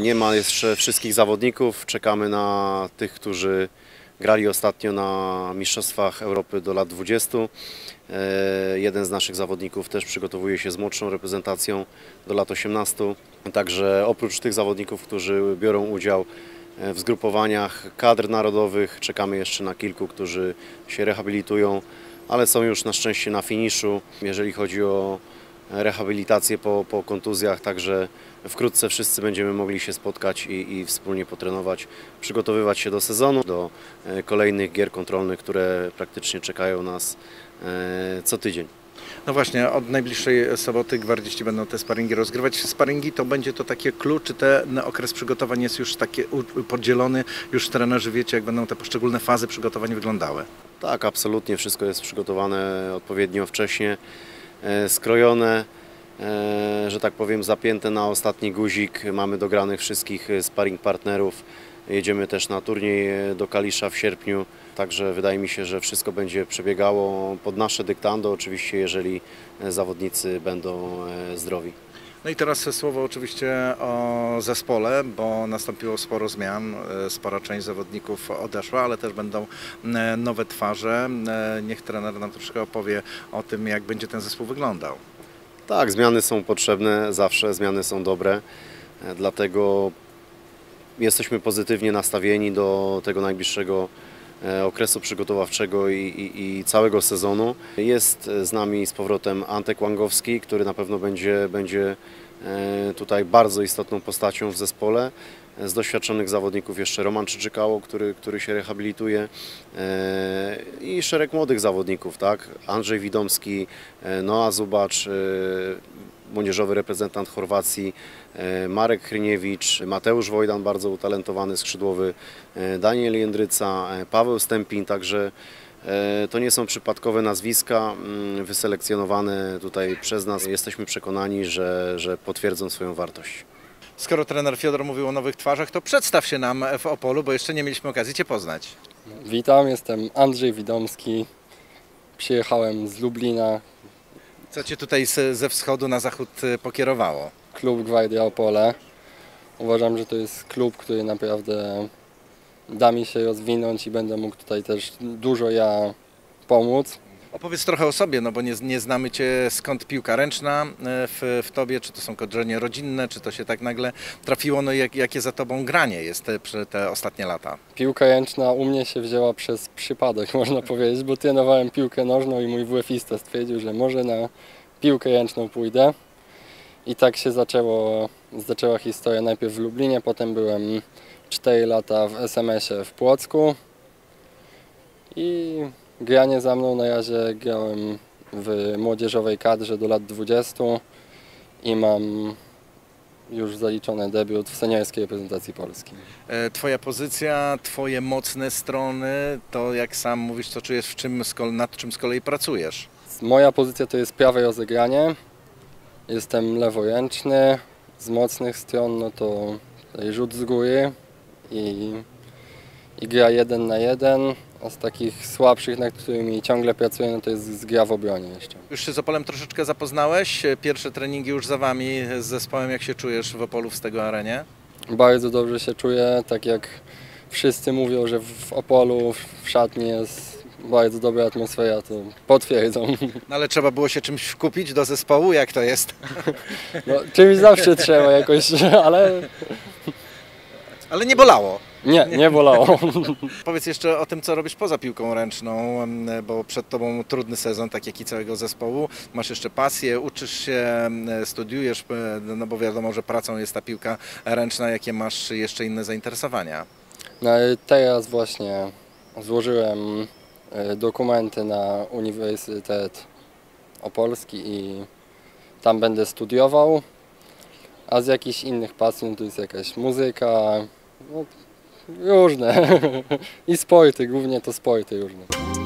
Nie ma jeszcze wszystkich zawodników. Czekamy na tych, którzy grali ostatnio na Mistrzostwach Europy do lat 20. E, Jeden z naszych zawodników też przygotowuje się z młodszą reprezentacją do lat 18. Także oprócz tych zawodników, którzy biorą udział e, w zgrupowaniach kadr narodowych, czekamy jeszcze na kilku, którzy się rehabilitują, ale są już na szczęście na finiszu, jeżeli chodzi o rehabilitację po, po kontuzjach, także wkrótce wszyscy będziemy mogli się spotkać i, i wspólnie potrenować, przygotowywać się do sezonu, do e, kolejnych gier kontrolnych, które praktycznie czekają nas e, co tydzień. No właśnie, od najbliższej soboty gwardziści będą te sparingi rozgrywać. Sparingi to będzie to takie klucz, czy ten okres przygotowań jest już taki podzielony, już trenerzy wiecie, jak będą te poszczególne fazy przygotowań wyglądały. Tak, absolutnie wszystko jest przygotowane odpowiednio wcześnie, skrojone, e, że tak powiem zapięte na ostatni guzik. Mamy dogranych wszystkich e, sparring partnerów. Jedziemy też na turniej e, do Kalisza w sierpniu, także wydaje mi się, że wszystko będzie przebiegało pod nasze dyktando, oczywiście jeżeli e, zawodnicy będą e, zdrowi. No i teraz słowo oczywiście o zespole, bo nastąpiło sporo zmian, e, spora część zawodników odeszła, ale też będą e, nowe twarze. E, Niech trener nam troszkę opowie o tym, jak będzie ten zespół wyglądał. Tak, zmiany są potrzebne zawsze, zmiany są dobre, dlatego jesteśmy pozytywnie nastawieni do tego najbliższego okresu przygotowawczego i, i, i całego sezonu. Jest e, z nami z powrotem Antek Łangowski, który na pewno będzie, będzie e, tutaj bardzo istotną postacią w zespole. Z doświadczonych zawodników jeszcze Roman Czyczykało, który, który się rehabilituje e, i szereg młodych zawodników, tak? Andrzej Widomski, e, Noa Zubacz, e, młodzieżowy reprezentant Chorwacji, e, Marek Hryniewicz, Mateusz Wojdan, bardzo utalentowany skrzydłowy, e, Daniel Jędryca, e, Paweł Stępin, także e, to nie są przypadkowe nazwiska mm, wyselekcjonowane tutaj przez nas. Jesteśmy przekonani, że, że potwierdzą swoją wartość. Skoro trener Fiodor mówił o nowych twarzach, to przedstaw się nam w Opolu, bo jeszcze nie mieliśmy okazji Cię poznać. Witam, jestem Andrzej Widomski. Przyjechałem z Lublina, Co Cię tutaj ze wschodu na zachód e, pokierowało? klub Gwardia Opole. Uważam, że to jest klub, który naprawdę da mi się rozwinąć i będę mógł tutaj też dużo ja pomóc. Opowiedz trochę o sobie, no bo nie, nie znamy Cię skąd piłka ręczna e, w, w Tobie, czy to są korzenie rodzinne, czy to się tak nagle trafiło, no i jak, jakie za Tobą granie jest te, przez te ostatnie lata? Piłka ręczna u mnie się wzięła przez przypadek, można powiedzieć, bo trenowałem piłkę nożną i mój WF-ista stwierdził, że może na piłkę ręczną pójdę. I tak się zaczęło, zaczęła historia najpierw w Lublinie, potem byłem 4 lata w SMS-ie w Płocku i granie za mną na razie grałem w młodzieżowej kadrze do lat 20 i mam już zaliczony debiut w seniorskiej reprezentacji Polski. E, Twoja pozycja, Twoje mocne strony, to jak sam mówisz, co czujesz, w czym, nad czym z kolei pracujesz? Moja pozycja to jest prawe rozegranie. Jestem leworęczny. Z mocnych stron no to rzut z góry i, i gra jeden na jeden. A z takich słabszych, nad którymi ciągle pracuję, no to jest gra w obronie jeszcze. Już się z Opolem troszeczkę zapoznałeś, pierwsze treningi już za Wami z zespołem, jak się czujesz w Opolu w tego arenie? Bardzo dobrze się czuję, tak jak wszyscy mówią, że w Opolu w szatni jest bardzo dobra atmosfera, to potwierdzą. No ale trzeba było się czymś kupić do zespołu, jak to jest? No, czymś zawsze trzeba jakoś, ale Ale nie bolało. nie, nie bolało. Powiedz jeszcze o tym, co robisz poza piłką ręczną, bo przed Tobą trudny sezon, tak jak i całego zespołu. Masz jeszcze pasję, uczysz się, studiujesz, e, no bo wiadomo, że pracą jest ta piłka ręczna. Jakie masz jeszcze inne zainteresowania? No i teraz właśnie złożyłem e, dokumenty na Uniwersytet Opolski i tam będę studiował. A z jakichś innych pasji no to jest jakaś muzyka, no, różne. I sporty, głównie to sporty różne.